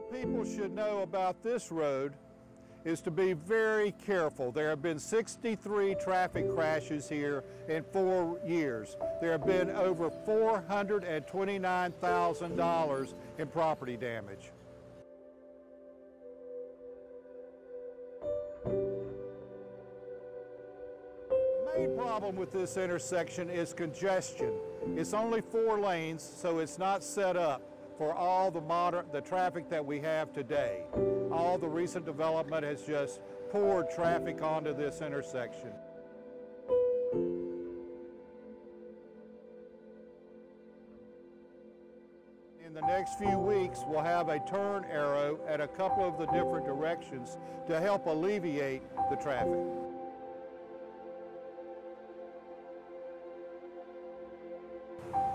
people should know about this road is to be very careful. There have been 63 traffic crashes here in four years. There have been over $429,000 in property damage. The main problem with this intersection is congestion. It's only four lanes, so it's not set up for all the modern, the traffic that we have today. All the recent development has just poured traffic onto this intersection. In the next few weeks, we'll have a turn arrow at a couple of the different directions to help alleviate the traffic.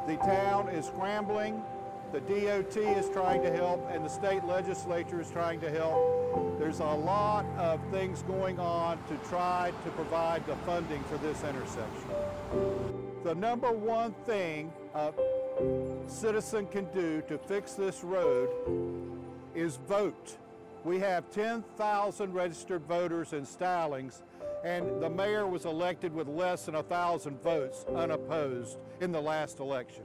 The town is scrambling. The DOT is trying to help and the state legislature is trying to help. There's a lot of things going on to try to provide the funding for this intersection. The number one thing a citizen can do to fix this road is vote. We have 10,000 registered voters in Stallings, and the mayor was elected with less than a thousand votes unopposed in the last election.